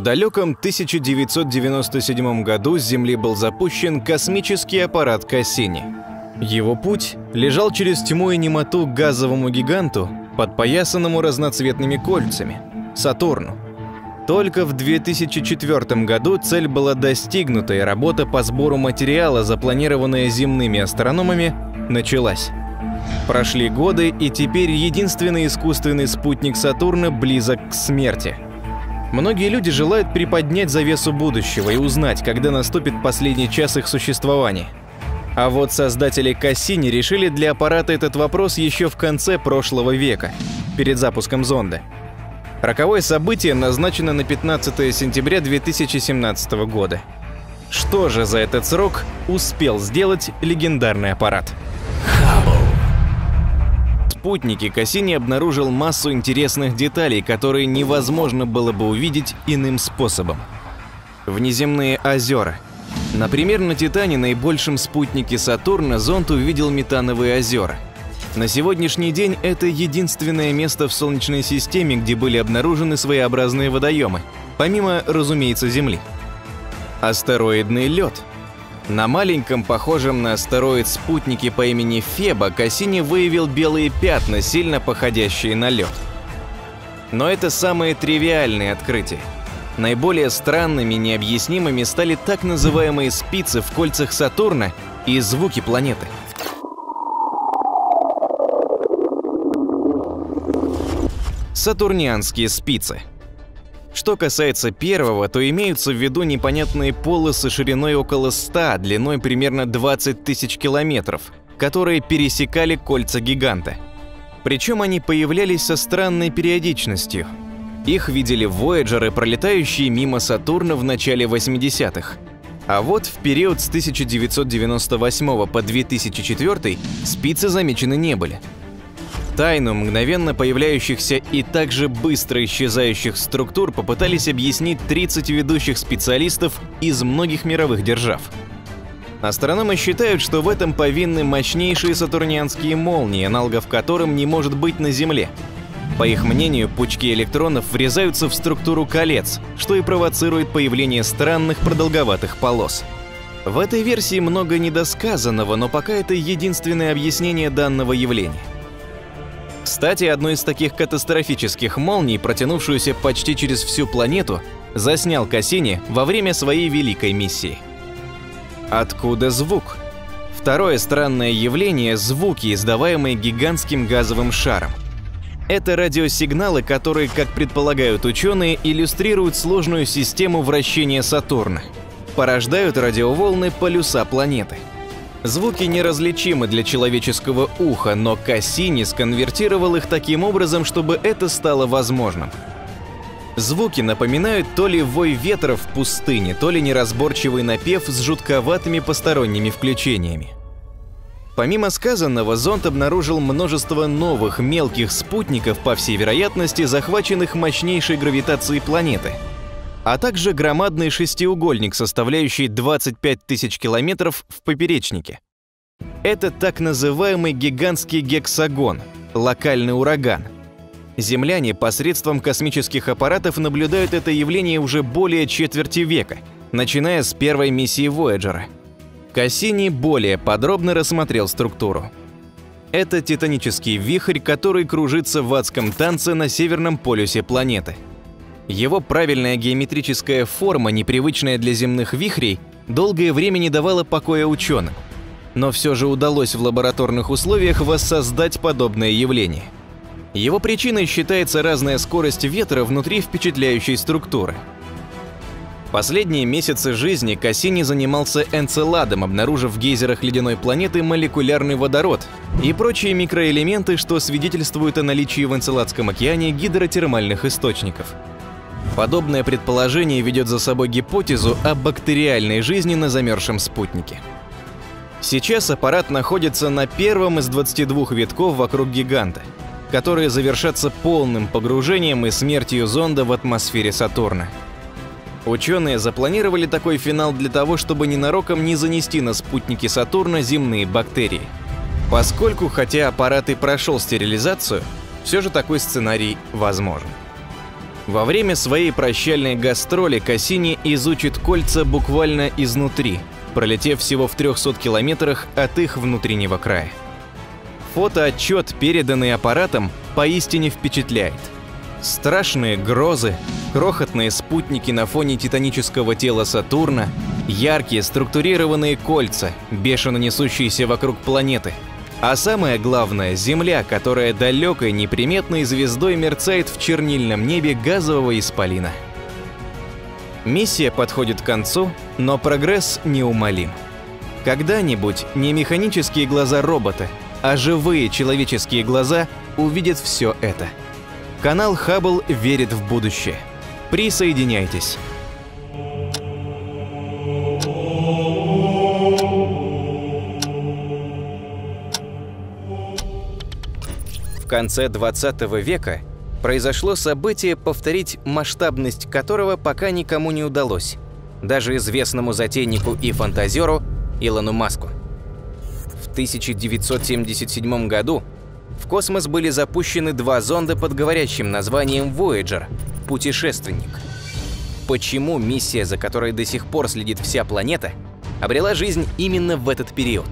В далеком 1997 году с Земли был запущен космический аппарат Кассини. Его путь лежал через тьму и немоту к газовому гиганту, подпоясанному разноцветными кольцами – Сатурну. Только в 2004 году цель была достигнута, и работа по сбору материала, запланированная земными астрономами, началась. Прошли годы, и теперь единственный искусственный спутник Сатурна близок к смерти. Многие люди желают приподнять завесу будущего и узнать, когда наступит последний час их существования. А вот создатели Кассини решили для аппарата этот вопрос еще в конце прошлого века, перед запуском зонда – Роковое событие назначено на 15 сентября 2017 года. Что же за этот срок успел сделать легендарный аппарат? Хаббл. Спутники Кассини обнаружил массу интересных деталей, которые невозможно было бы увидеть иным способом. Внеземные озера. Например, на Титане, наибольшем спутнике Сатурна, зонд увидел метановые озера – на сегодняшний день это единственное место в Солнечной системе, где были обнаружены своеобразные водоемы, помимо, разумеется, Земли. Астероидный лед. На маленьком, похожем на астероид спутнике по имени Феба, Кассини выявил белые пятна, сильно походящие на лед. Но это самые тривиальные открытия. Наиболее странными и необъяснимыми стали так называемые спицы в кольцах Сатурна и звуки планеты – сатурнианские спицы. Что касается первого, то имеются в виду непонятные полосы шириной около 100, длиной примерно 20 тысяч километров, которые пересекали кольца гиганта. Причем они появлялись со странной периодичностью. Их видели Вояджеры, пролетающие мимо Сатурна в начале 80-х. А вот в период с 1998 по 2004 спицы замечены не были – Тайну мгновенно появляющихся и также быстро исчезающих структур попытались объяснить 30 ведущих специалистов из многих мировых держав. Астрономы считают, что в этом повинны мощнейшие сатурнианские молнии, аналогов которым не может быть на Земле. По их мнению, пучки электронов врезаются в структуру колец, что и провоцирует появление странных продолговатых полос. В этой версии много недосказанного, но пока это единственное объяснение данного явления. Кстати, одну из таких катастрофических молний, протянувшуюся почти через всю планету, заснял Кассини во время своей великой миссии. Откуда звук? Второе странное явление – звуки, издаваемые гигантским газовым шаром. Это радиосигналы, которые, как предполагают ученые, иллюстрируют сложную систему вращения Сатурна. Порождают радиоволны полюса планеты – Звуки неразличимы для человеческого уха, но Кассини сконвертировал их таким образом, чтобы это стало возможным. Звуки напоминают то ли вой ветра в пустыне, то ли неразборчивый напев с жутковатыми посторонними включениями. Помимо сказанного, зонд обнаружил множество новых мелких спутников, по всей вероятности, захваченных мощнейшей гравитацией планеты – а также громадный шестиугольник, составляющий 25 тысяч километров в поперечнике. Это так называемый гигантский гексагон, локальный ураган. Земляне посредством космических аппаратов наблюдают это явление уже более четверти века, начиная с первой миссии Voyager. Кассини более подробно рассмотрел структуру. Это титанический вихрь, который кружится в адском танце на северном полюсе планеты – его правильная геометрическая форма, непривычная для земных вихрей, долгое время не давала покоя ученым. Но все же удалось в лабораторных условиях воссоздать подобное явление. Его причиной считается разная скорость ветра внутри впечатляющей структуры. Последние месяцы жизни Кассини занимался энцеладом, обнаружив в гейзерах ледяной планеты молекулярный водород и прочие микроэлементы, что свидетельствуют о наличии в Энцеладском океане гидротермальных источников – Подобное предположение ведет за собой гипотезу о бактериальной жизни на замерзшем спутнике. Сейчас аппарат находится на первом из 22 витков вокруг гиганта, которые завершатся полным погружением и смертью зонда в атмосфере Сатурна. Ученые запланировали такой финал для того, чтобы ненароком не занести на спутники Сатурна земные бактерии. Поскольку, хотя аппарат и прошел стерилизацию, все же такой сценарий возможен. Во время своей прощальной гастроли Кассини изучит кольца буквально изнутри, пролетев всего в 300 километрах от их внутреннего края. Фотоотчет, переданный аппаратом, поистине впечатляет. Страшные грозы, крохотные спутники на фоне титанического тела Сатурна, яркие структурированные кольца, бешено несущиеся вокруг планеты. А самое главное – Земля, которая далекой неприметной звездой мерцает в чернильном небе газового исполина. Миссия подходит к концу, но прогресс неумолим. Когда-нибудь не механические глаза робота, а живые человеческие глаза увидят все это. Канал Хаббл верит в будущее. Присоединяйтесь. Конце 20 века произошло событие, повторить масштабность которого пока никому не удалось, даже известному затейнику и фантазеру Илону Маску. В 1977 году в космос были запущены два зонда под говорящим названием Voyager – «Путешественник». Почему миссия, за которой до сих пор следит вся планета, обрела жизнь именно в этот период?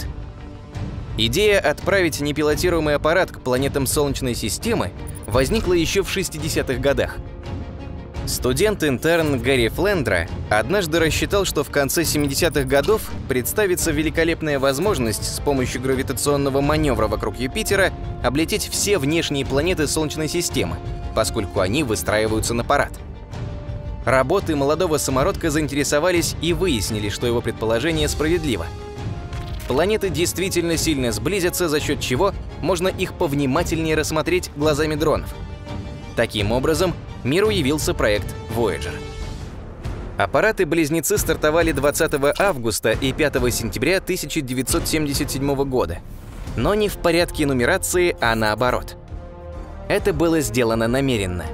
Идея отправить непилотируемый аппарат к планетам Солнечной системы возникла еще в 60-х годах. Студент-интерн Гарри Флендра однажды рассчитал, что в конце 70-х годов представится великолепная возможность с помощью гравитационного маневра вокруг Юпитера облететь все внешние планеты Солнечной системы, поскольку они выстраиваются на парад. Работы молодого самородка заинтересовались и выяснили, что его предположение справедливо. Планеты действительно сильно сблизятся, за счет чего можно их повнимательнее рассмотреть глазами дронов. Таким образом, миру явился проект Voyager. Аппараты-близнецы стартовали 20 августа и 5 сентября 1977 года, но не в порядке нумерации, а наоборот. Это было сделано намеренно,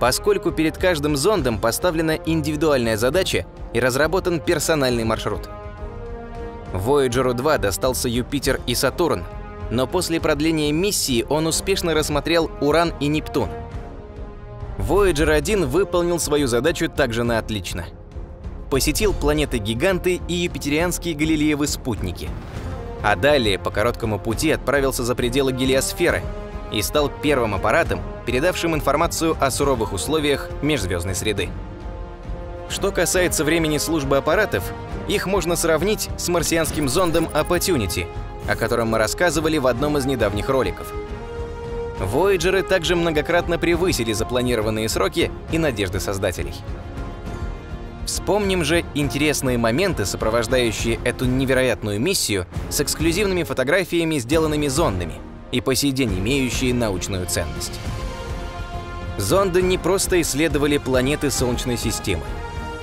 поскольку перед каждым зондом поставлена индивидуальная задача и разработан персональный маршрут. Voyager 2 достался Юпитер и Сатурн, но после продления миссии он успешно рассмотрел Уран и Нептун. Voyager 1 выполнил свою задачу также на отлично. Посетил планеты-гиганты и юпитерианские Галилеевы спутники. А далее по короткому пути отправился за пределы гелиосферы и стал первым аппаратом, передавшим информацию о суровых условиях межзвездной среды. Что касается времени службы аппаратов, их можно сравнить с марсианским зондом Opportunity — о котором мы рассказывали в одном из недавних роликов. Вояджеры также многократно превысили запланированные сроки и надежды создателей. Вспомним же интересные моменты, сопровождающие эту невероятную миссию с эксклюзивными фотографиями, сделанными зондами и по сей день имеющие научную ценность. Зонды не просто исследовали планеты Солнечной системы.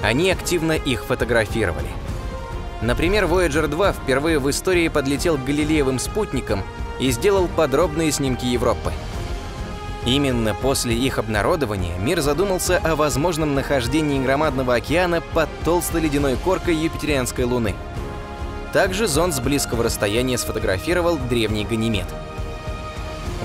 Они активно их фотографировали – Например, Voyager 2 впервые в истории подлетел к Галилеевым спутникам и сделал подробные снимки Европы. Именно после их обнародования мир задумался о возможном нахождении громадного океана под толстой ледяной коркой Юпитерианской Луны. Также зонд с близкого расстояния сфотографировал древний Ганимед.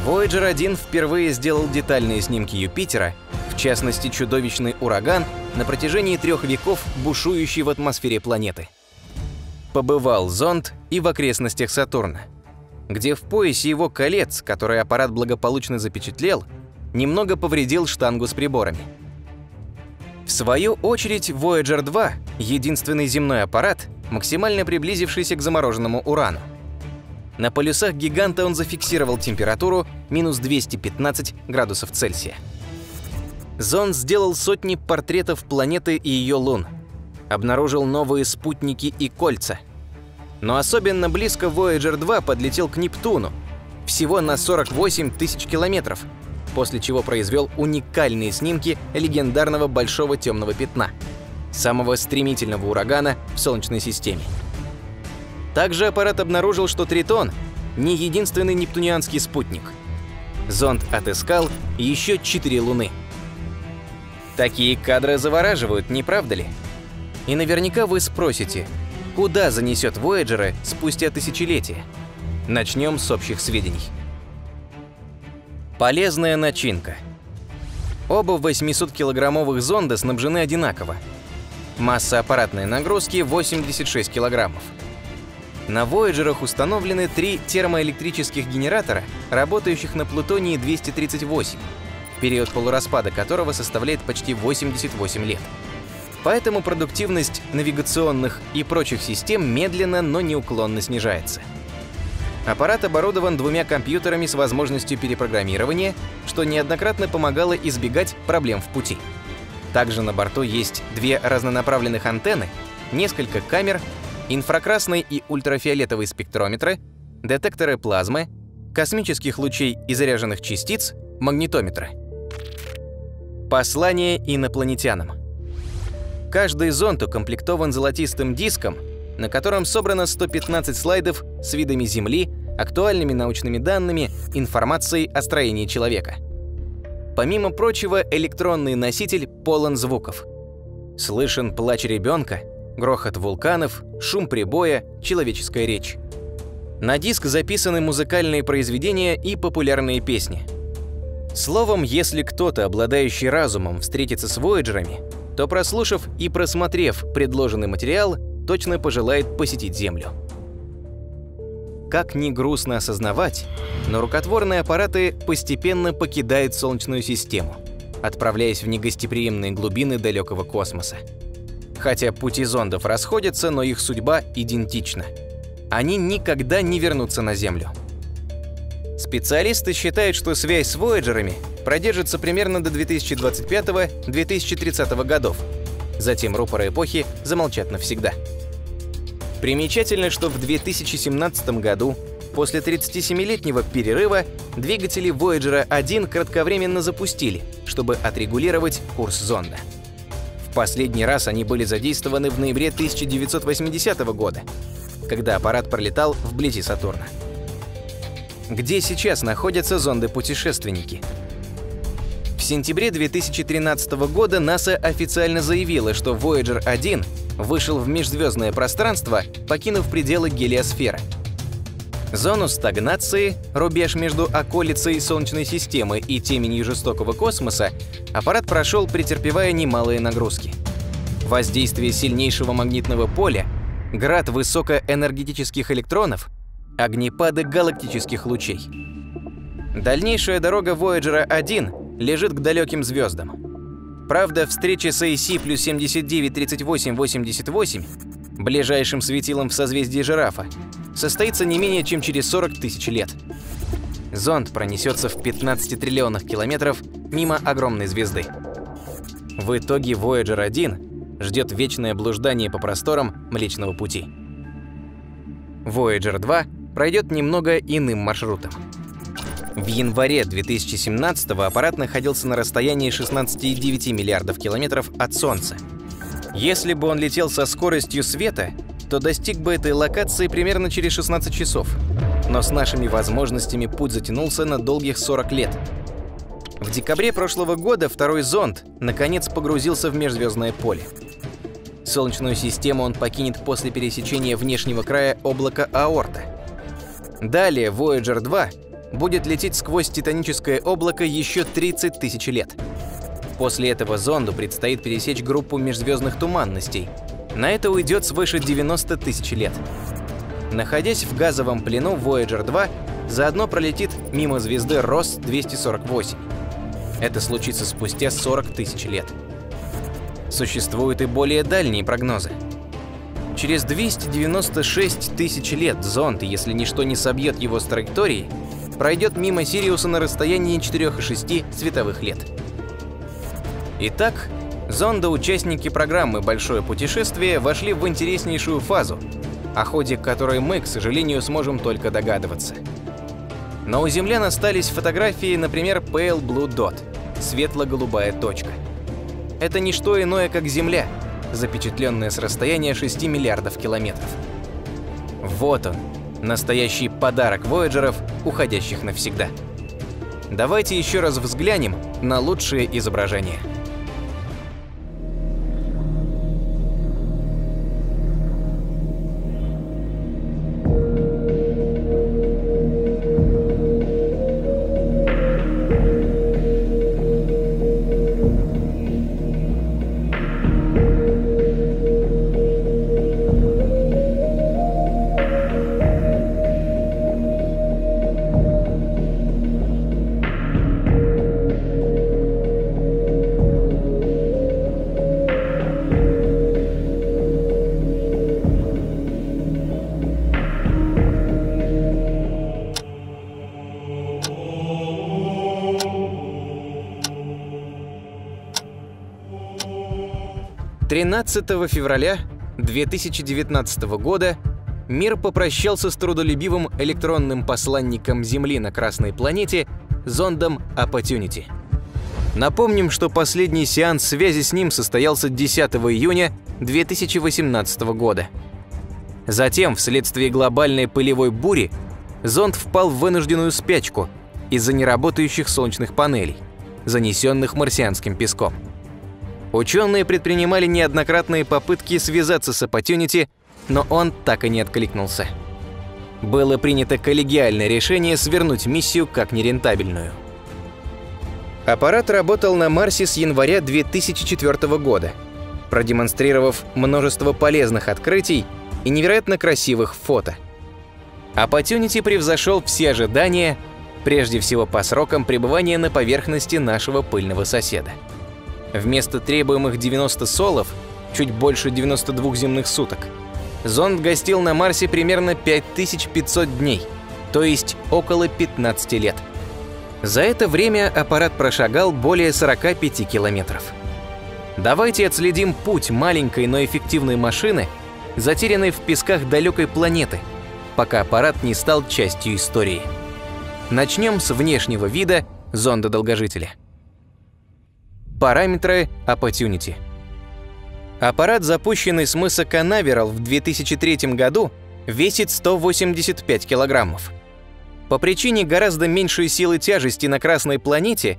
Voyager 1 впервые сделал детальные снимки Юпитера, в частности чудовищный ураган, на протяжении трех веков бушующий в атмосфере планеты побывал зонд и в окрестностях Сатурна, где в поясе его колец, который аппарат благополучно запечатлел, немного повредил штангу с приборами. В свою очередь, Voyager 2 — единственный земной аппарат, максимально приблизившийся к замороженному урану. На полюсах гиганта он зафиксировал температуру минус 215 градусов Цельсия. Зонд сделал сотни портретов планеты и ее лун, обнаружил новые спутники и кольца. Но особенно близко Voyager 2 подлетел к Нептуну, всего на 48 тысяч километров, после чего произвел уникальные снимки легендарного Большого темного пятна, самого стремительного урагана в Солнечной системе. Также аппарат обнаружил, что Тритон — не единственный нептунианский спутник. Зонд отыскал еще четыре Луны. Такие кадры завораживают, не правда ли? И наверняка вы спросите, куда занесет Вояджеры спустя тысячелетия? Начнем с общих сведений. Полезная начинка. Оба 800-килограммовых зонда снабжены одинаково. Масса аппаратной нагрузки 86 килограммов. На Voyager установлены три термоэлектрических генератора, работающих на плутонии-238, период полураспада которого составляет почти 88 лет. Поэтому продуктивность навигационных и прочих систем медленно, но неуклонно снижается. Аппарат оборудован двумя компьютерами с возможностью перепрограммирования, что неоднократно помогало избегать проблем в пути. Также на борту есть две разнонаправленных антенны, несколько камер инфракрасный и ультрафиолетовый спектрометры, детекторы плазмы, космических лучей и заряженных частиц, магнитометры. Послание инопланетянам. Каждый зонд укомплектован золотистым диском, на котором собрано 115 слайдов с видами Земли, актуальными научными данными, информацией о строении человека. Помимо прочего, электронный носитель полон звуков. Слышен плач ребенка, грохот вулканов, шум прибоя, человеческая речь. На диск записаны музыкальные произведения и популярные песни. Словом, если кто-то, обладающий разумом, встретится с Вояджерами, то, прослушав и просмотрев предложенный материал, точно пожелает посетить Землю. Как ни грустно осознавать, но рукотворные аппараты постепенно покидают Солнечную систему, отправляясь в негостеприимные глубины далекого космоса. Хотя пути зондов расходятся, но их судьба идентична. Они никогда не вернутся на Землю. Специалисты считают, что связь с Вояджерами продержится примерно до 2025-2030 годов. Затем рупоры эпохи замолчат навсегда. Примечательно, что в 2017 году, после 37-летнего перерыва, двигатели Voyager 1 кратковременно запустили, чтобы отрегулировать курс зонда. Последний раз они были задействованы в ноябре 1980 года, когда аппарат пролетал вблизи Сатурна. Где сейчас находятся зонды-путешественники? В сентябре 2013 года НАСА официально заявила, что Voyager 1 вышел в межзвездное пространство, покинув пределы гелиосферы. Зону стагнации, рубеж между околицей Солнечной системы и теменью жестокого космоса, аппарат прошел, претерпевая немалые нагрузки. Воздействие сильнейшего магнитного поля, град высокоэнергетических электронов, огнепады галактических лучей. Дальнейшая дорога Voyager 1 лежит к далеким звездам. Правда, встреча с AC плюс 79 38 88, ближайшим светилом в созвездии Жирафа, состоится не менее чем через 40 тысяч лет. Зонд пронесется в 15 триллионах километров мимо огромной звезды. В итоге Voyager 1 ждет вечное блуждание по просторам Млечного Пути. Voyager 2 пройдет немного иным маршрутом. В январе 2017 аппарат находился на расстоянии 16,9 миллиардов километров от Солнца. Если бы он летел со скоростью света, то достиг бы этой локации примерно через 16 часов. Но с нашими возможностями путь затянулся на долгих 40 лет. В декабре прошлого года второй зонд наконец погрузился в межзвездное поле. Солнечную систему он покинет после пересечения внешнего края облака Аорта. Далее Voyager 2 будет лететь сквозь титаническое облако еще 30 тысяч лет. После этого зонду предстоит пересечь группу межзвездных туманностей – на это уйдет свыше 90 тысяч лет. Находясь в газовом плену, Voyager 2 заодно пролетит мимо звезды Рос-248. Это случится спустя 40 тысяч лет. Существуют и более дальние прогнозы. Через 296 тысяч лет зонд, если ничто не собьет его с траектории, пройдет мимо Сириуса на расстоянии 4,6 световых лет. Итак, Зонда-участники программы «Большое путешествие» вошли в интереснейшую фазу, о ходе которой мы, к сожалению, сможем только догадываться. Но у землян остались фотографии, например, Pale Blue Dot – светло-голубая точка. Это не что иное, как Земля, запечатленная с расстояния 6 миллиардов километров. Вот он, настоящий подарок Вояджеров, уходящих навсегда. Давайте еще раз взглянем на лучшие изображения. 13 февраля 2019 года мир попрощался с трудолюбивым электронным посланником Земли на Красной планете зондом Opportunity. Напомним, что последний сеанс связи с ним состоялся 10 июня 2018 года. Затем, вследствие глобальной пылевой бури, зонд впал в вынужденную спячку из-за неработающих солнечных панелей, занесенных марсианским песком. Ученые предпринимали неоднократные попытки связаться с Opportunity, но он так и не откликнулся. Было принято коллегиальное решение свернуть миссию как нерентабельную. Аппарат работал на Марсе с января 2004 года, продемонстрировав множество полезных открытий и невероятно красивых фото. Opportunity превзошел все ожидания, прежде всего по срокам пребывания на поверхности нашего пыльного соседа. Вместо требуемых 90 солов, чуть больше 92 земных суток, зонд гостил на Марсе примерно 5500 дней, то есть около 15 лет. За это время аппарат прошагал более 45 километров. Давайте отследим путь маленькой, но эффективной машины, затерянной в песках далекой планеты, пока аппарат не стал частью истории. Начнем с внешнего вида зонда-долгожителя. Параметры Opportunity. Аппарат, запущенный с мыса Канаверал в 2003 году, весит 185 килограммов. По причине гораздо меньшей силы тяжести на Красной планете,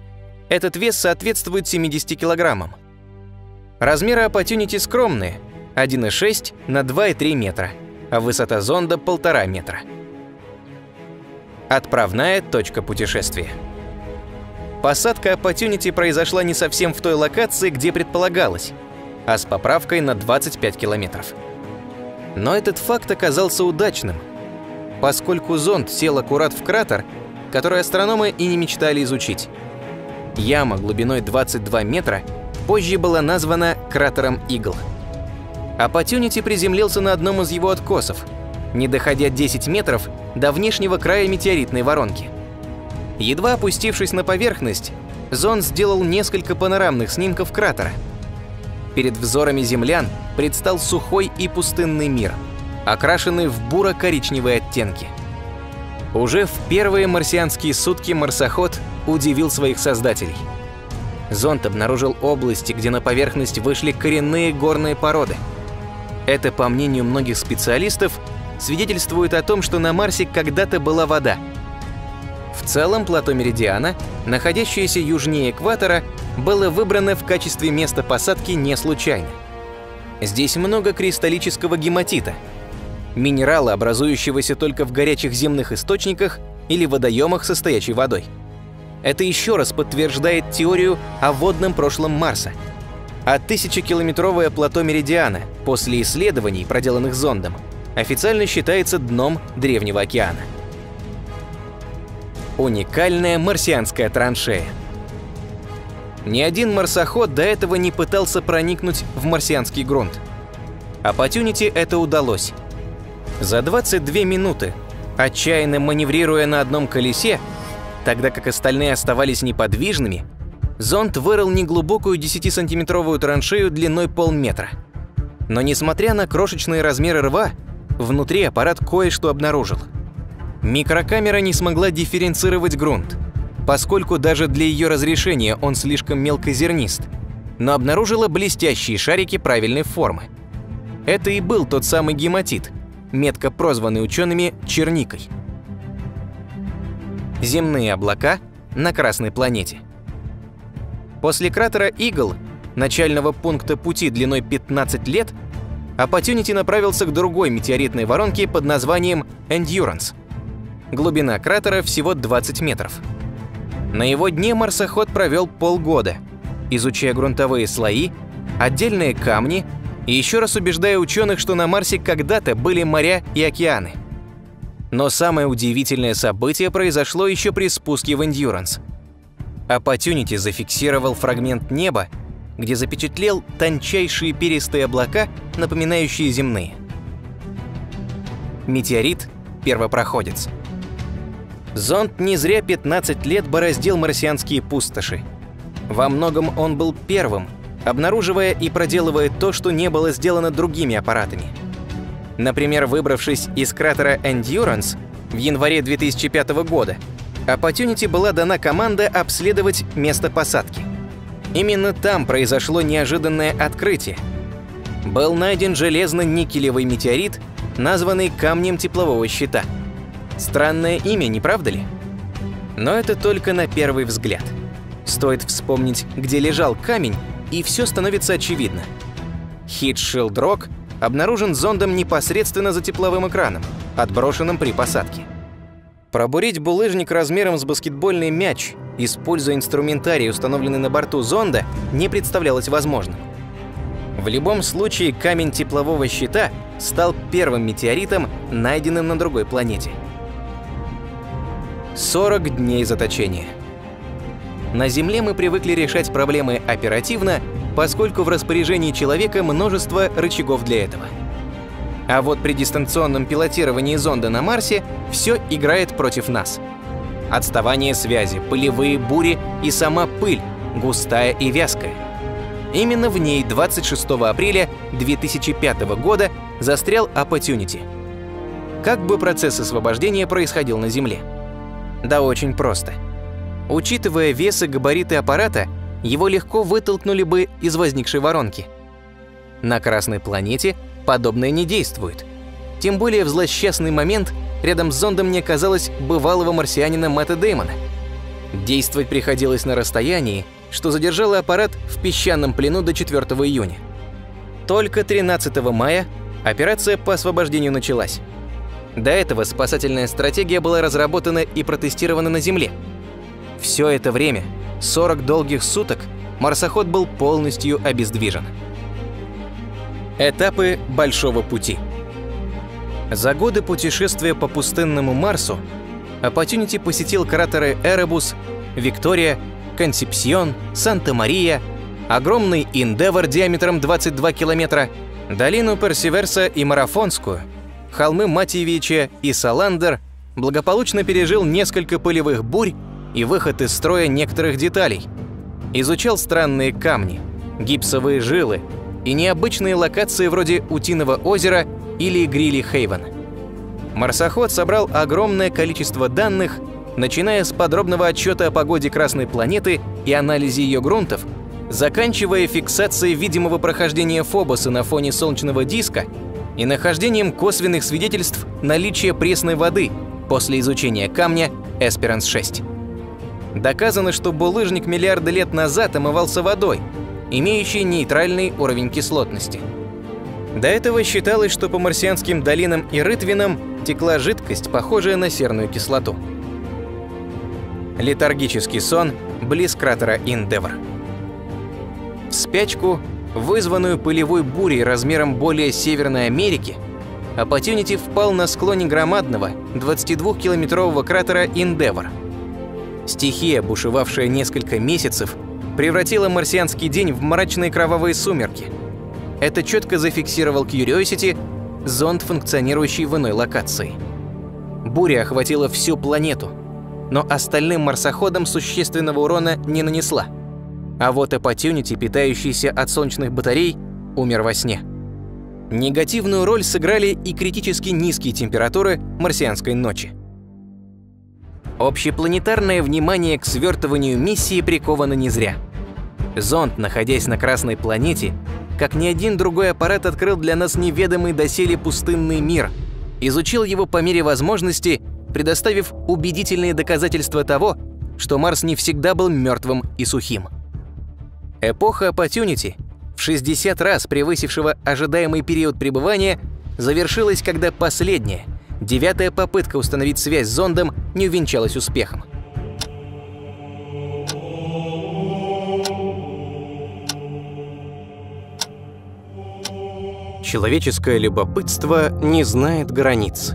этот вес соответствует 70 килограммам. Размеры Opportunity скромные – 1,6 на 2,3 метра, а высота зонда – 1,5 метра. Отправная точка путешествия. Посадка Opportunity произошла не совсем в той локации, где предполагалось, а с поправкой на 25 километров. Но этот факт оказался удачным, поскольку зонд сел аккурат в кратер, который астрономы и не мечтали изучить. Яма глубиной 22 метра позже была названа кратером Игл. Opportunity приземлился на одном из его откосов, не доходя 10 метров до внешнего края метеоритной воронки – Едва опустившись на поверхность, Зон сделал несколько панорамных снимков кратера. Перед взорами землян предстал сухой и пустынный мир, окрашенный в буро-коричневые оттенки. Уже в первые марсианские сутки марсоход удивил своих создателей. Зонд обнаружил области, где на поверхность вышли коренные горные породы. Это, по мнению многих специалистов, свидетельствует о том, что на Марсе когда-то была вода – в целом плато Меридиана, находящееся южнее экватора, было выбрано в качестве места посадки не случайно. Здесь много кристаллического гематита, минерала, образующегося только в горячих земных источниках или водоемах со стоячей водой. Это еще раз подтверждает теорию о водном прошлом Марса. А тысячекилометровое плато Меридиана после исследований, проделанных зондом, официально считается дном Древнего океана. Уникальная марсианская траншея. Ни один марсоход до этого не пытался проникнуть в марсианский грунт. А Opportunity это удалось. За 22 минуты, отчаянно маневрируя на одном колесе, тогда как остальные оставались неподвижными, зонд вырыл неглубокую 10-сантиметровую траншею длиной полметра. Но несмотря на крошечные размеры рва, внутри аппарат кое-что обнаружил – Микрокамера не смогла дифференцировать грунт, поскольку даже для ее разрешения он слишком мелкозернист, но обнаружила блестящие шарики правильной формы. Это и был тот самый гематит, метко прозванный учеными черникой. Земные облака на Красной планете. После кратера Игл, начального пункта пути длиной 15 лет, Opportunity направился к другой метеоритной воронке под названием Endurance – Глубина кратера всего 20 метров. На его дне марсоход провел полгода, изучая грунтовые слои, отдельные камни и еще раз убеждая ученых, что на Марсе когда-то были моря и океаны. Но самое удивительное событие произошло еще при спуске в Endurance. Opportunity зафиксировал фрагмент неба, где запечатлел тончайшие перистые облака, напоминающие земные. Метеорит – первопроходец. Зонд не зря 15 лет бороздил марсианские пустоши. Во многом он был первым, обнаруживая и проделывая то, что не было сделано другими аппаратами. Например, выбравшись из кратера Endurance в январе 2005 года, Opportunity была дана команда обследовать место посадки. Именно там произошло неожиданное открытие. Был найден железно-никелевый метеорит, названный камнем теплового щита. Странное имя, не правда ли? Но это только на первый взгляд. Стоит вспомнить, где лежал камень, и все становится очевидно. Rock обнаружен зондом непосредственно за тепловым экраном, отброшенным при посадке. Пробурить булыжник размером с баскетбольный мяч, используя инструментарий, установленный на борту зонда, не представлялось возможным. В любом случае, камень теплового щита стал первым метеоритом, найденным на другой планете. 40 дней заточения. На Земле мы привыкли решать проблемы оперативно, поскольку в распоряжении человека множество рычагов для этого. А вот при дистанционном пилотировании зонда на Марсе все играет против нас. Отставание связи, пылевые бури и сама пыль, густая и вязкая. Именно в ней 26 апреля 2005 года застрял Opportunity. Как бы процесс освобождения происходил на Земле? Да очень просто – Учитывая вес и габариты аппарата, его легко вытолкнули бы из возникшей воронки. На Красной планете подобное не действует. Тем более в злосчастный момент рядом с зондом не оказалось бывалого марсианина Мэтта Дэймона. Действовать приходилось на расстоянии, что задержало аппарат в песчаном плену до 4 июня. Только 13 мая операция по освобождению началась. До этого спасательная стратегия была разработана и протестирована на Земле – все это время, 40 долгих суток, марсоход был полностью обездвижен. Этапы Большого пути За годы путешествия по пустынному Марсу Opportunity посетил кратеры Эребус, Виктория, Консепсион, Санта-Мария, огромный Индевор диаметром 22 километра, долину Персиверса и Марафонскую, холмы Матьевича и Саландер, благополучно пережил несколько пылевых бурь и выход из строя некоторых деталей. Изучал странные камни, гипсовые жилы и необычные локации вроде Утиного озера или Грилли Хейвен. Марсоход собрал огромное количество данных, начиная с подробного отчета о погоде Красной планеты и анализе ее грунтов, заканчивая фиксацией видимого прохождения Фобоса на фоне солнечного диска и нахождением косвенных свидетельств наличия пресной воды после изучения камня Эсперанс-6. Доказано, что булыжник миллиарды лет назад омывался водой, имеющей нейтральный уровень кислотности. До этого считалось, что по марсианским долинам и рытвинам текла жидкость, похожая на серную кислоту. Летаргический сон близ кратера Индевр. В спячку, вызванную пылевой бурей размером более Северной Америки, Opportunity впал на склоне громадного 22-километрового кратера Индевр – Стихия, бушевавшая несколько месяцев, превратила марсианский день в мрачные кровавые сумерки. Это четко зафиксировал Curiosity, зонд, функционирующий в иной локации. Буря охватила всю планету, но остальным марсоходам существенного урона не нанесла. А вот Opportunity, питающийся от солнечных батарей, умер во сне. Негативную роль сыграли и критически низкие температуры марсианской ночи. Общепланетарное внимание к свертыванию миссии приковано не зря. Зонд, находясь на Красной планете, как ни один другой аппарат открыл для нас неведомый доселе пустынный мир, изучил его по мере возможности, предоставив убедительные доказательства того, что Марс не всегда был мертвым и сухим. Эпоха Opportunity, в 60 раз превысившего ожидаемый период пребывания, завершилась, когда последняя – Девятая попытка установить связь с зондом не увенчалась успехом. Человеческое любопытство не знает границ.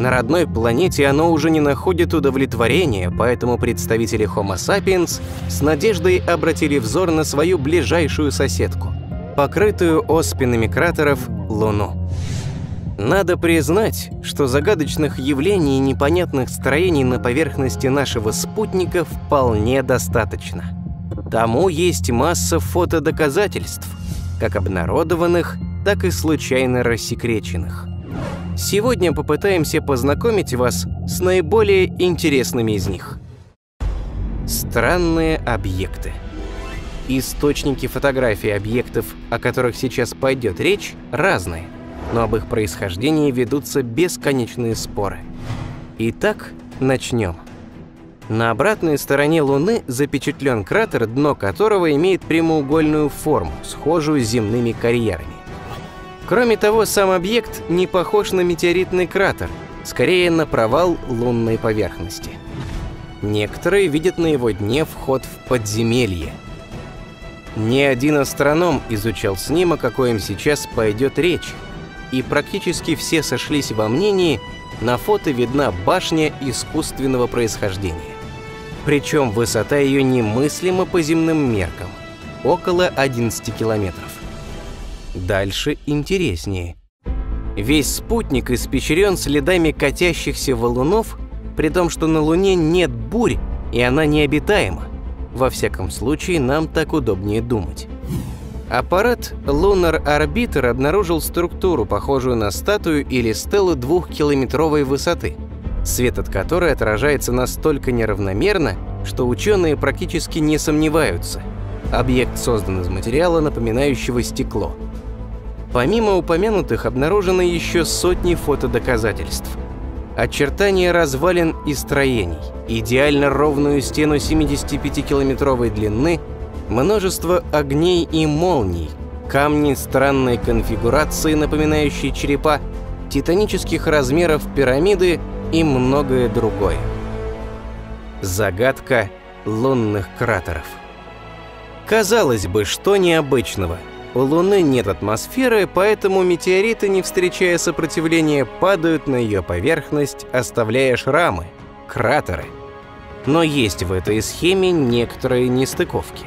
На родной планете оно уже не находит удовлетворения, поэтому представители Homo sapiens с надеждой обратили взор на свою ближайшую соседку, покрытую оспинами кратеров Луну. Надо признать, что загадочных явлений и непонятных строений на поверхности нашего спутника вполне достаточно. Тому есть масса фотодоказательств, как обнародованных, так и случайно рассекреченных. Сегодня попытаемся познакомить вас с наиболее интересными из них. Странные объекты. Источники фотографий объектов, о которых сейчас пойдет речь, разные, но об их происхождении ведутся бесконечные споры. Итак, начнем. На обратной стороне Луны запечатлен кратер, дно которого имеет прямоугольную форму, схожую с земными карьерами. Кроме того, сам объект не похож на метеоритный кратер, скорее на провал лунной поверхности. Некоторые видят на его дне вход в подземелье. Ни один астроном изучал снимок, о коем сейчас пойдет речь, и практически все сошлись во мнении, на фото видна башня искусственного происхождения. Причем высота ее немыслима по земным меркам – около 11 километров. Дальше интереснее. Весь спутник испещрен следами катящихся валунов, при том, что на Луне нет бурь, и она необитаема. Во всяком случае, нам так удобнее думать. Аппарат Lunar Orbiter обнаружил структуру, похожую на статую или стелу двухкилометровой высоты, свет от которой отражается настолько неравномерно, что ученые практически не сомневаются. Объект создан из материала, напоминающего стекло – Помимо упомянутых обнаружено еще сотни фотодоказательств. Очертания развалин и строений, идеально ровную стену 75-километровой длины, множество огней и молний, камни странной конфигурации, напоминающие черепа, титанических размеров пирамиды и многое другое. Загадка лунных кратеров. Казалось бы, что необычного – у Луны нет атмосферы, поэтому метеориты, не встречая сопротивления, падают на ее поверхность, оставляя шрамы, кратеры. Но есть в этой схеме некоторые нестыковки.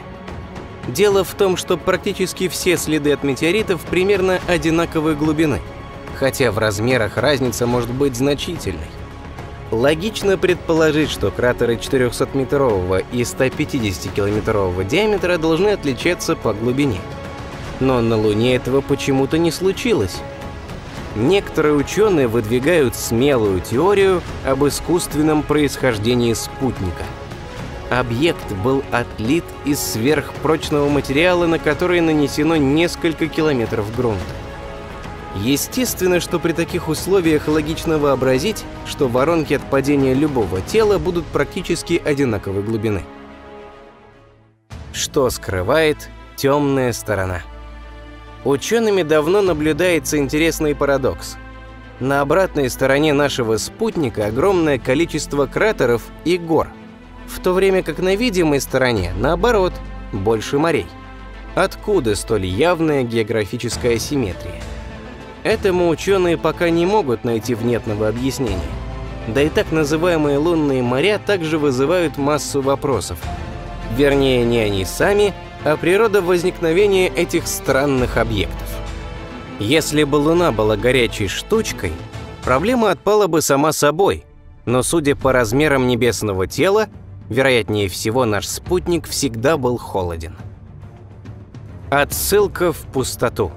Дело в том, что практически все следы от метеоритов примерно одинаковой глубины, хотя в размерах разница может быть значительной. Логично предположить, что кратеры 400-метрового и 150-километрового диаметра должны отличаться по глубине – но на Луне этого почему-то не случилось. Некоторые ученые выдвигают смелую теорию об искусственном происхождении спутника. Объект был отлит из сверхпрочного материала, на который нанесено несколько километров грунта. Естественно, что при таких условиях логично вообразить, что воронки от падения любого тела будут практически одинаковой глубины. Что скрывает темная сторона? Учеными давно наблюдается интересный парадокс. На обратной стороне нашего спутника огромное количество кратеров и гор, в то время как на видимой стороне, наоборот, больше морей. Откуда столь явная географическая симметрия? Этому ученые пока не могут найти внятного объяснения. Да и так называемые лунные моря также вызывают массу вопросов. Вернее, не они сами, а природа возникновения этих странных объектов. Если бы Луна была горячей штучкой, проблема отпала бы сама собой, но судя по размерам небесного тела, вероятнее всего наш спутник всегда был холоден. Отсылка в пустоту.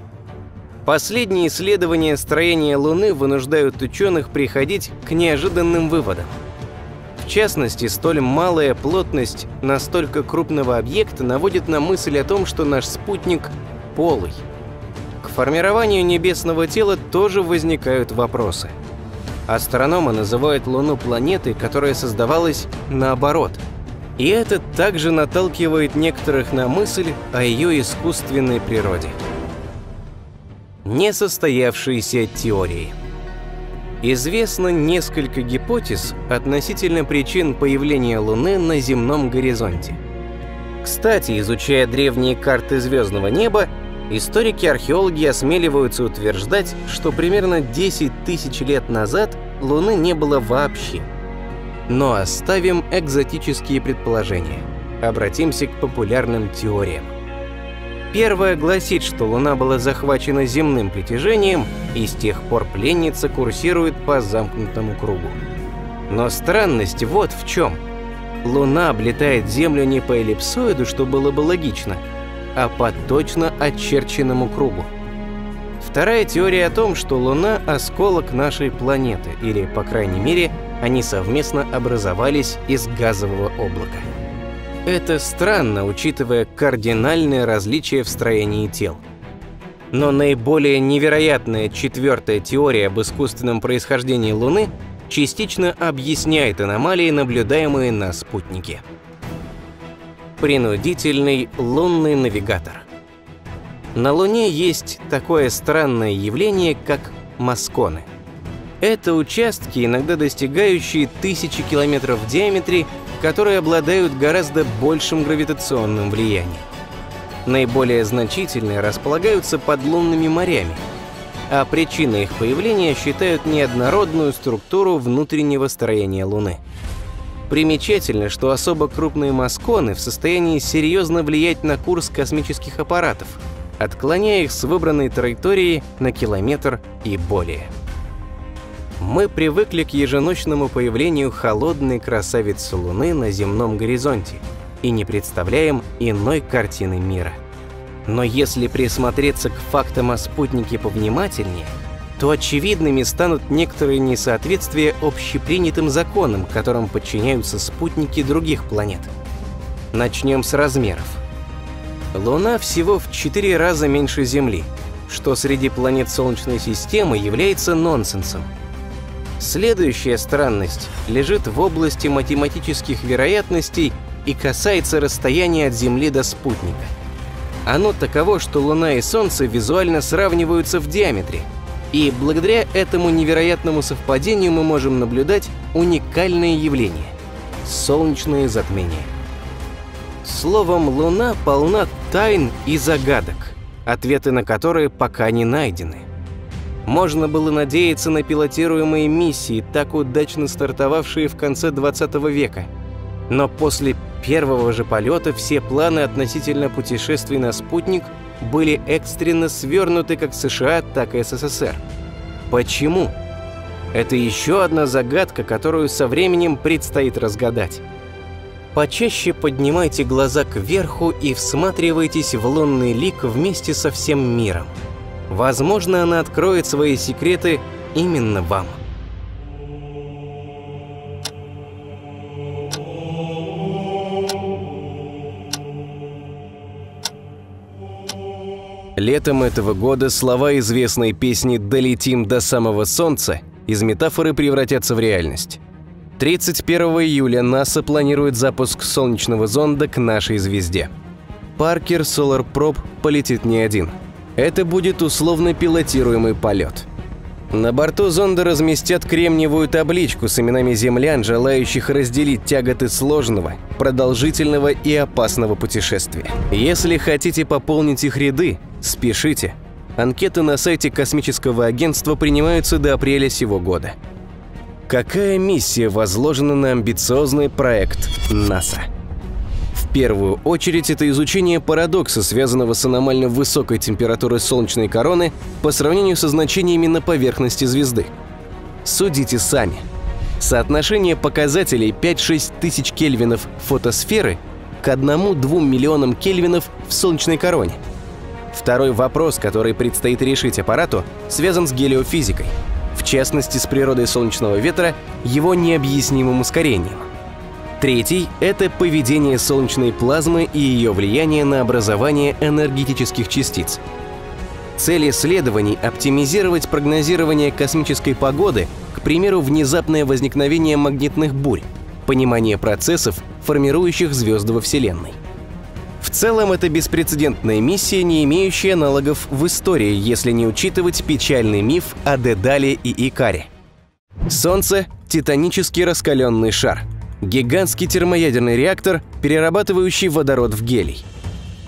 Последние исследования строения Луны вынуждают ученых приходить к неожиданным выводам. В частности, столь малая плотность настолько крупного объекта наводит на мысль о том, что наш спутник полый. К формированию небесного тела тоже возникают вопросы. Астрономы называют Луну планетой, которая создавалась наоборот. И это также наталкивает некоторых на мысль о ее искусственной природе. Несостоявшиеся теории – Известно несколько гипотез относительно причин появления Луны на земном горизонте. Кстати, изучая древние карты звездного неба, историки-археологи осмеливаются утверждать, что примерно 10 тысяч лет назад Луны не было вообще. Но оставим экзотические предположения. Обратимся к популярным теориям. Первая гласит, что Луна была захвачена земным притяжением, и с тех пор пленница курсирует по замкнутому кругу. Но странность вот в чем. Луна облетает Землю не по эллипсоиду, что было бы логично, а по точно очерченному кругу. Вторая теория о том, что Луна – осколок нашей планеты, или, по крайней мере, они совместно образовались из газового облака. Это странно, учитывая кардинальное различие в строении тел. Но наиболее невероятная четвертая теория об искусственном происхождении Луны частично объясняет аномалии, наблюдаемые на спутнике. Принудительный лунный навигатор. На Луне есть такое странное явление, как масконы. Это участки, иногда достигающие тысячи километров в диаметре, которые обладают гораздо большим гравитационным влиянием. Наиболее значительные располагаются под лунными морями, а причиной их появления считают неоднородную структуру внутреннего строения Луны. Примечательно, что особо крупные масконы в состоянии серьезно влиять на курс космических аппаратов – отклоняя их с выбранной траектории на километр и более. Мы привыкли к еженочному появлению холодной красавицы Луны на земном горизонте и не представляем иной картины мира. Но если присмотреться к фактам о спутнике повнимательнее, то очевидными станут некоторые несоответствия общепринятым законам, которым подчиняются спутники других планет. Начнем с размеров. Луна всего в 4 раза меньше Земли, что среди планет Солнечной системы является нонсенсом. Следующая странность лежит в области математических вероятностей и касается расстояния от Земли до спутника. Оно таково, что Луна и Солнце визуально сравниваются в диаметре, и благодаря этому невероятному совпадению мы можем наблюдать уникальное явление – солнечное затмение. Словом, Луна полна тайн и загадок, ответы на которые пока не найдены. Можно было надеяться на пилотируемые миссии, так удачно стартовавшие в конце 20 века. Но после первого же полета все планы относительно путешествий на спутник были экстренно свернуты как США, так и СССР. Почему? Это еще одна загадка, которую со временем предстоит разгадать почаще поднимайте глаза кверху и всматривайтесь в лунный лик вместе со всем миром. Возможно, она откроет свои секреты именно вам. Летом этого года слова известной песни «Долетим до самого солнца» из метафоры превратятся в реальность. 31 июля НАСА планирует запуск солнечного зонда к нашей звезде. Паркер Solar Probe полетит не один. Это будет условно пилотируемый полет. На борту зонда разместят кремниевую табличку с именами землян, желающих разделить тяготы сложного, продолжительного и опасного путешествия. Если хотите пополнить их ряды, спешите. Анкеты на сайте космического агентства принимаются до апреля сего года. Какая миссия возложена на амбициозный проект НАСА? Первую очередь это изучение парадокса, связанного с аномально высокой температурой солнечной короны по сравнению со значениями на поверхности звезды. Судите сами. Соотношение показателей 5-6 тысяч кельвинов фотосферы к 1-2 миллионам кельвинов в солнечной короне. Второй вопрос, который предстоит решить аппарату, связан с гелиофизикой – в частности с природой солнечного ветра, его необъяснимым ускорением. Третий – это поведение солнечной плазмы и ее влияние на образование энергетических частиц. Цель исследований – оптимизировать прогнозирование космической погоды, к примеру, внезапное возникновение магнитных бурь, понимание процессов, формирующих звезды во Вселенной. В целом, это беспрецедентная миссия, не имеющая аналогов в истории, если не учитывать печальный миф о Дедале и Икаре. Солнце — титанический раскаленный шар. Гигантский термоядерный реактор, перерабатывающий водород в гелий.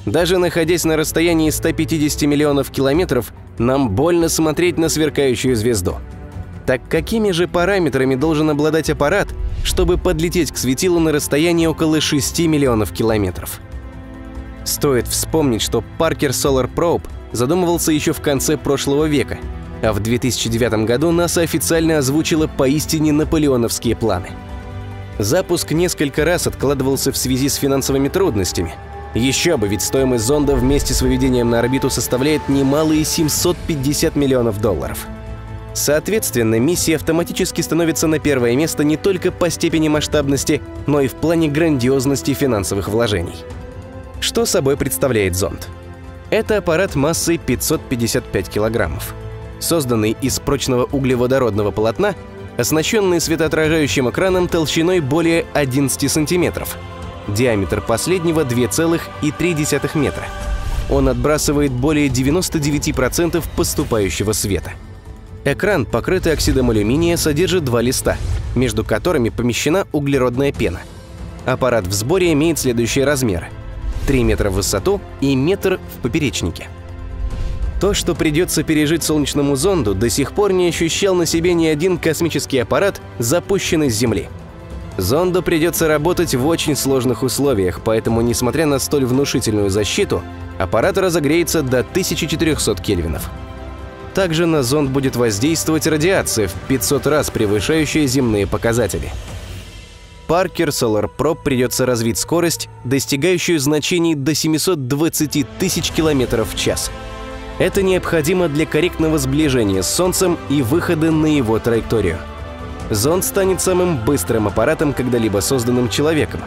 Даже находясь на расстоянии 150 миллионов километров, нам больно смотреть на сверкающую звезду. Так какими же параметрами должен обладать аппарат, чтобы подлететь к светилу на расстоянии около 6 миллионов километров? Стоит вспомнить, что Parker Solar Probe задумывался еще в конце прошлого века, а в 2009 году НАСА официально озвучила поистине наполеоновские планы. Запуск несколько раз откладывался в связи с финансовыми трудностями. Еще бы, ведь стоимость зонда вместе с выведением на орбиту составляет немалые 750 миллионов долларов. Соответственно, миссия автоматически становится на первое место не только по степени масштабности, но и в плане грандиозности финансовых вложений. Что собой представляет зонд? Это аппарат массой 555 килограммов. Созданный из прочного углеводородного полотна, оснащенный светоотражающим экраном толщиной более 11 сантиметров. Диаметр последнего 2,3 метра. Он отбрасывает более 99% поступающего света. Экран, покрытый оксидом алюминия, содержит два листа, между которыми помещена углеродная пена. Аппарат в сборе имеет следующие размеры. 3 метра в высоту и метр в поперечнике – то, что придется пережить солнечному зонду, до сих пор не ощущал на себе ни один космический аппарат, запущенный с Земли. Зонду придется работать в очень сложных условиях, поэтому, несмотря на столь внушительную защиту, аппарат разогреется до 1400 кельвинов. Также на зонд будет воздействовать радиация в 500 раз превышающая земные показатели. Parker Solar Probe придется развить скорость, достигающую значений до 720 тысяч километров в час – это необходимо для корректного сближения с Солнцем и выхода на его траекторию. Зонд станет самым быстрым аппаратом, когда-либо созданным человеком.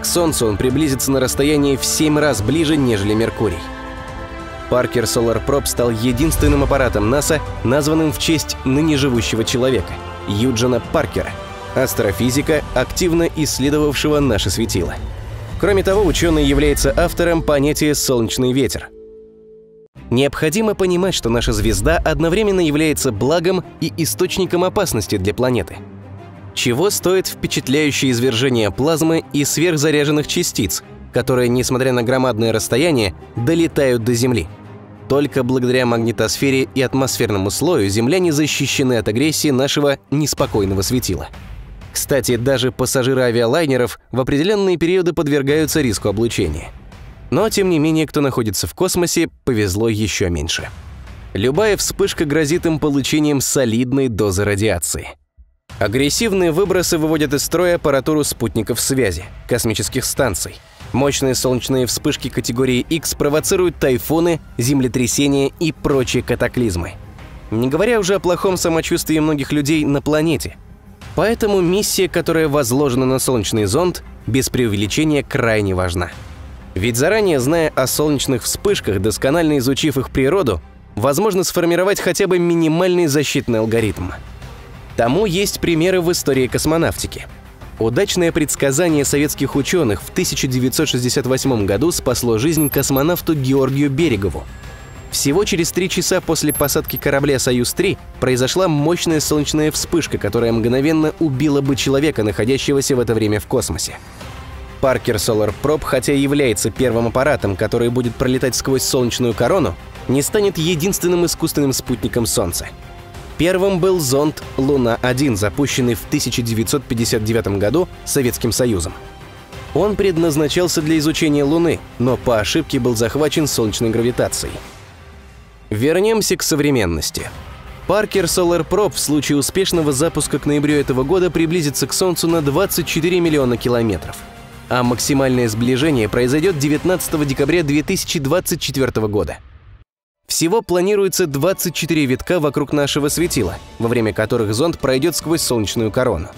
К Солнцу он приблизится на расстояние в 7 раз ближе, нежели Меркурий. Паркер Solar Probe стал единственным аппаратом НАСА, названным в честь ныне живущего человека – Юджина Паркера, астрофизика, активно исследовавшего наше светило. Кроме того, ученый является автором понятия «солнечный ветер», Необходимо понимать, что наша звезда одновременно является благом и источником опасности для планеты. Чего стоит впечатляющее извержение плазмы и сверхзаряженных частиц, которые, несмотря на громадное расстояние, долетают до Земли? Только благодаря магнитосфере и атмосферному слою земляне защищены от агрессии нашего неспокойного светила. Кстати, даже пассажиры авиалайнеров в определенные периоды подвергаются риску облучения – но, тем не менее, кто находится в космосе, повезло еще меньше. Любая вспышка грозит им получением солидной дозы радиации. Агрессивные выбросы выводят из строя аппаратуру спутников связи, космических станций. Мощные солнечные вспышки категории X провоцируют тайфуны, землетрясения и прочие катаклизмы. Не говоря уже о плохом самочувствии многих людей на планете. Поэтому миссия, которая возложена на солнечный зонд, без преувеличения крайне важна. Ведь заранее зная о солнечных вспышках, досконально изучив их природу, возможно сформировать хотя бы минимальный защитный алгоритм. Тому есть примеры в истории космонавтики. Удачное предсказание советских ученых в 1968 году спасло жизнь космонавту Георгию Берегову. Всего через три часа после посадки корабля «Союз-3» произошла мощная солнечная вспышка, которая мгновенно убила бы человека, находящегося в это время в космосе. Parker Solar Probe, хотя является первым аппаратом, который будет пролетать сквозь солнечную корону, не станет единственным искусственным спутником Солнца. Первым был зонд «Луна-1», запущенный в 1959 году Советским Союзом. Он предназначался для изучения Луны, но по ошибке был захвачен солнечной гравитацией. Вернемся к современности. Parker Solar Probe в случае успешного запуска к ноябрю этого года приблизится к Солнцу на 24 миллиона километров – а максимальное сближение произойдет 19 декабря 2024 года. Всего планируется 24 витка вокруг нашего светила, во время которых зонд пройдет сквозь солнечную корону.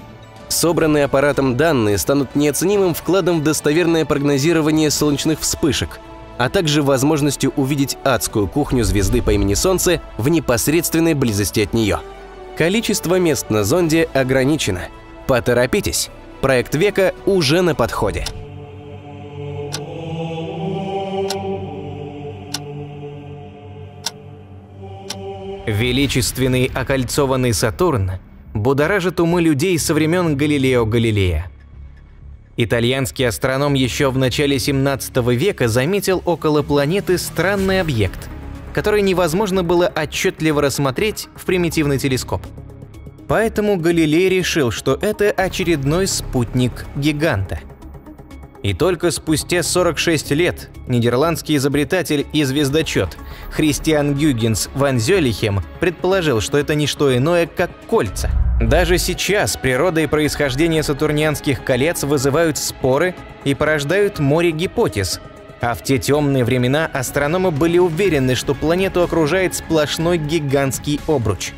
Собранные аппаратом данные станут неоценимым вкладом в достоверное прогнозирование солнечных вспышек, а также возможностью увидеть адскую кухню звезды по имени Солнце в непосредственной близости от нее. Количество мест на зонде ограничено. Поторопитесь! Проект века уже на подходе. Величественный окольцованный Сатурн будоражит умы людей со времен Галилео Галилея. Итальянский астроном еще в начале 17 века заметил около планеты странный объект, который невозможно было отчетливо рассмотреть в примитивный телескоп – Поэтому Галилей решил, что это очередной спутник гиганта. И только спустя 46 лет нидерландский изобретатель и звездочет Христиан Гюгенс ван Зёлихем предположил, что это не что иное, как кольца – Даже сейчас природа и происхождение сатурнианских колец вызывают споры и порождают море гипотез. А в те темные времена астрономы были уверены, что планету окружает сплошной гигантский обруч.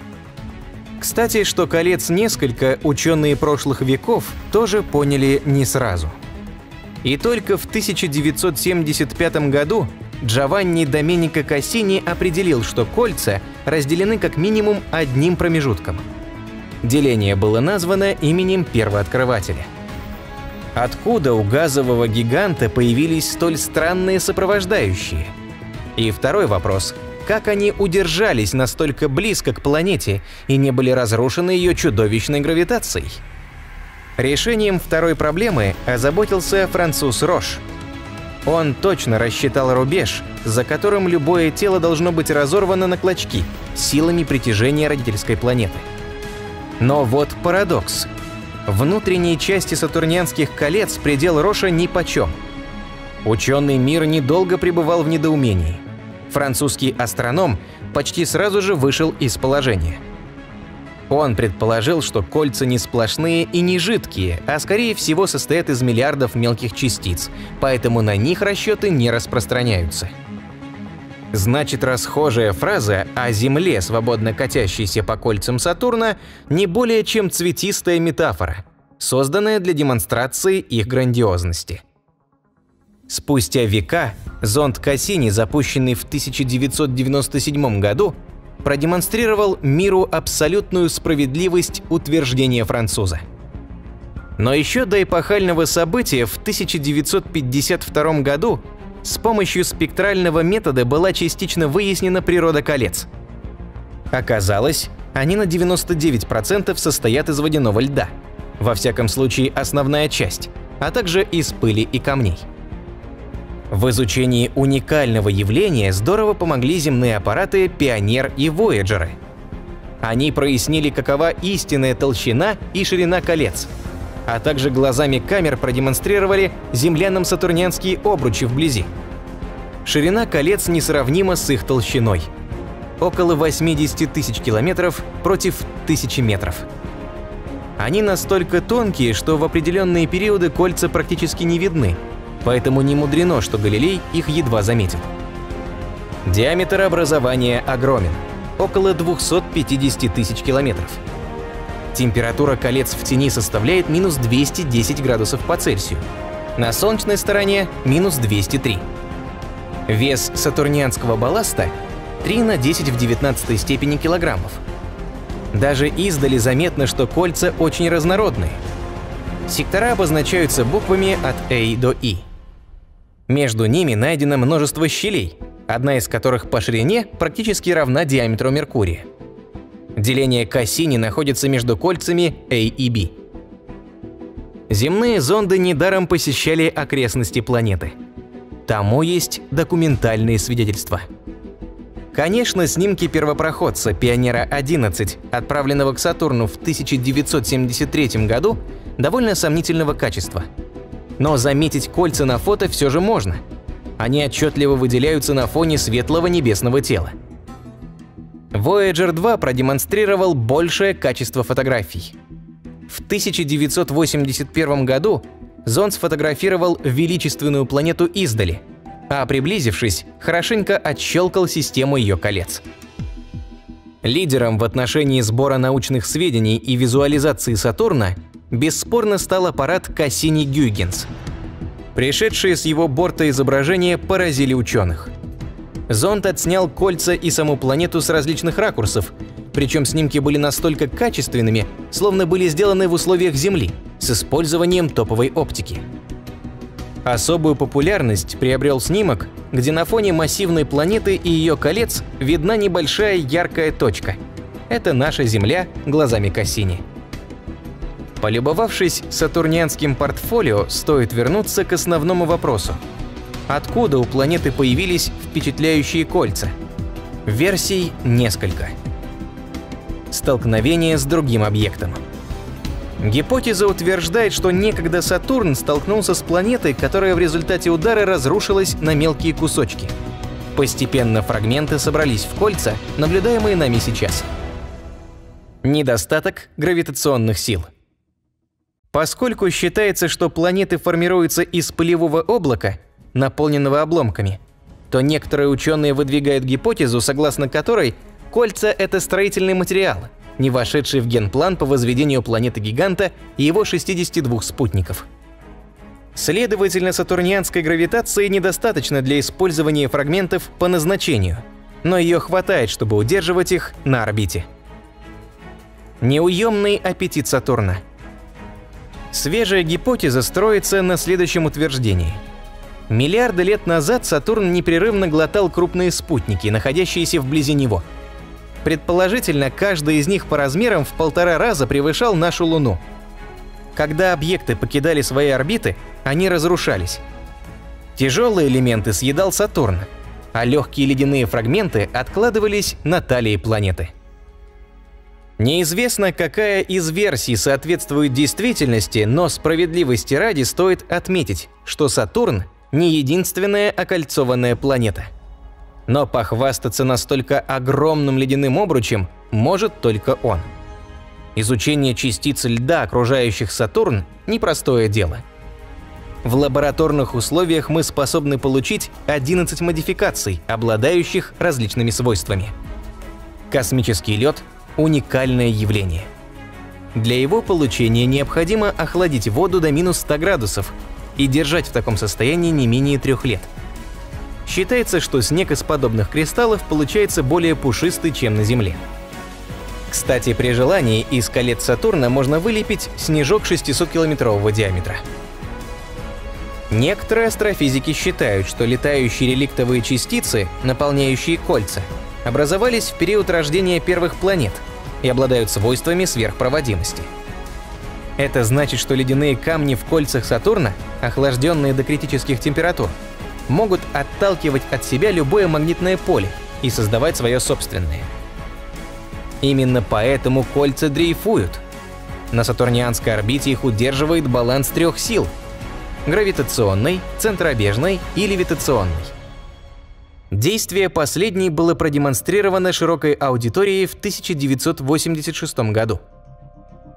Кстати, что колец несколько, ученые прошлых веков тоже поняли не сразу. И только в 1975 году Джованни Доменико Кассини определил, что кольца разделены как минимум одним промежутком – Деление было названо именем первооткрывателя. Откуда у газового гиганта появились столь странные сопровождающие? И второй вопрос – как они удержались настолько близко к планете и не были разрушены ее чудовищной гравитацией? Решением второй проблемы озаботился француз Рош. Он точно рассчитал рубеж, за которым любое тело должно быть разорвано на клочки силами притяжения родительской планеты – но вот парадокс. Внутренние части сатурнианских колец предел Роша нипочем. Ученый мир недолго пребывал в недоумении. Французский астроном почти сразу же вышел из положения. Он предположил, что кольца не сплошные и не жидкие, а скорее всего состоят из миллиардов мелких частиц, поэтому на них расчеты не распространяются. Значит, расхожая фраза о Земле, свободно катящейся по кольцам Сатурна, не более чем цветистая метафора, созданная для демонстрации их грандиозности. Спустя века зонд Кассини, запущенный в 1997 году, продемонстрировал миру абсолютную справедливость утверждения француза. Но еще до эпохального события в 1952 году с помощью спектрального метода была частично выяснена природа колец. Оказалось, они на 99% состоят из водяного льда. Во всяком случае, основная часть, а также из пыли и камней. В изучении уникального явления здорово помогли земные аппараты «Пионер» и «Вояджеры». Они прояснили, какова истинная толщина и ширина колец – а также глазами камер продемонстрировали землянам сатурнианские обручи вблизи. Ширина колец несравнима с их толщиной. Около 80 тысяч километров против тысячи метров. Они настолько тонкие, что в определенные периоды кольца практически не видны, поэтому не мудрено, что Галилей их едва заметил. Диаметр образования огромен – около 250 тысяч километров – Температура колец в тени составляет минус 210 градусов по Цельсию. На солнечной стороне – минус 203. Вес сатурнианского балласта – 3 на 10 в 19 степени килограммов. Даже издали заметно, что кольца очень разнородные. Сектора обозначаются буквами от A до E. Между ними найдено множество щелей, одна из которых по ширине практически равна диаметру Меркурия. Деление Кассини находится между кольцами A и B. Земные зонды недаром посещали окрестности планеты. Тому есть документальные свидетельства. Конечно, снимки первопроходца Пионера-11, отправленного к Сатурну в 1973 году, довольно сомнительного качества. Но заметить кольца на фото все же можно. Они отчетливо выделяются на фоне светлого небесного тела. Voyager 2 продемонстрировал большее качество фотографий. В 1981 году зонд сфотографировал величественную планету издали, а приблизившись, хорошенько отщелкал систему ее колец. Лидером в отношении сбора научных сведений и визуализации Сатурна бесспорно стал аппарат Кассини-Гюйгенс. Пришедшие с его борта изображения поразили ученых. Зонд отснял кольца и саму планету с различных ракурсов, причем снимки были настолько качественными, словно были сделаны в условиях Земли, с использованием топовой оптики. Особую популярность приобрел снимок, где на фоне массивной планеты и ее колец видна небольшая яркая точка. Это наша Земля глазами Кассини. Полюбовавшись сатурнианским портфолио, стоит вернуться к основному вопросу – Откуда у планеты появились впечатляющие кольца? Версий несколько. Столкновение с другим объектом. Гипотеза утверждает, что некогда Сатурн столкнулся с планетой, которая в результате удара разрушилась на мелкие кусочки. Постепенно фрагменты собрались в кольца, наблюдаемые нами сейчас. Недостаток гравитационных сил. Поскольку считается, что планеты формируются из пылевого облака, наполненного обломками, то некоторые ученые выдвигают гипотезу, согласно которой кольца – это строительный материал, не вошедший в генплан по возведению планеты-гиганта и его 62 спутников. Следовательно, сатурнианской гравитации недостаточно для использования фрагментов по назначению, но ее хватает, чтобы удерживать их на орбите. Неуемный аппетит Сатурна. Свежая гипотеза строится на следующем утверждении – Миллиарды лет назад Сатурн непрерывно глотал крупные спутники, находящиеся вблизи него. Предположительно, каждый из них по размерам в полтора раза превышал нашу Луну. Когда объекты покидали свои орбиты, они разрушались. Тяжелые элементы съедал Сатурн, а легкие ледяные фрагменты откладывались на талии планеты. Неизвестно, какая из версий соответствует действительности, но справедливости ради стоит отметить, что Сатурн не единственная окольцованная планета. Но похвастаться настолько огромным ледяным обручем может только он. Изучение частиц льда, окружающих Сатурн, непростое дело. В лабораторных условиях мы способны получить 11 модификаций, обладающих различными свойствами. Космический лед – уникальное явление. Для его получения необходимо охладить воду до минус 100 градусов и держать в таком состоянии не менее трех лет. Считается, что снег из подобных кристаллов получается более пушистый, чем на Земле. Кстати, при желании из колец Сатурна можно вылепить снежок 600-километрового диаметра. Некоторые астрофизики считают, что летающие реликтовые частицы, наполняющие кольца, образовались в период рождения первых планет и обладают свойствами сверхпроводимости – это значит, что ледяные камни в кольцах Сатурна, охлажденные до критических температур, могут отталкивать от себя любое магнитное поле и создавать свое собственное. Именно поэтому кольца дрейфуют. На сатурнианской орбите их удерживает баланс трех сил – гравитационной, центробежной и левитационной. Действие последней было продемонстрировано широкой аудиторией в 1986 году.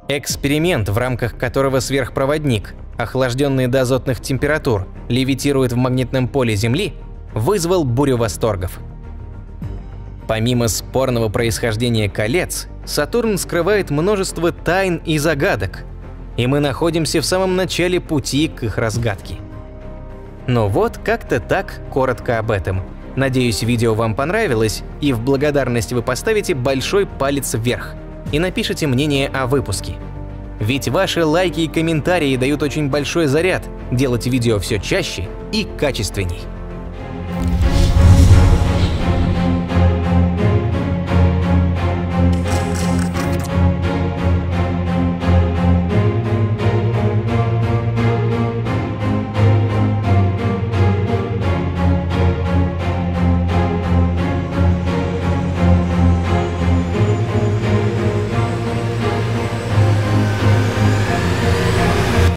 Эксперимент, в рамках которого сверхпроводник, охлажденный до азотных температур, левитирует в магнитном поле Земли, вызвал бурю восторгов. Помимо спорного происхождения колец, Сатурн скрывает множество тайн и загадок, и мы находимся в самом начале пути к их разгадке. Ну вот, как-то так, коротко об этом. Надеюсь, видео вам понравилось, и в благодарность вы поставите большой палец вверх – и напишите мнение о выпуске. Ведь ваши лайки и комментарии дают очень большой заряд делать видео все чаще и качественней.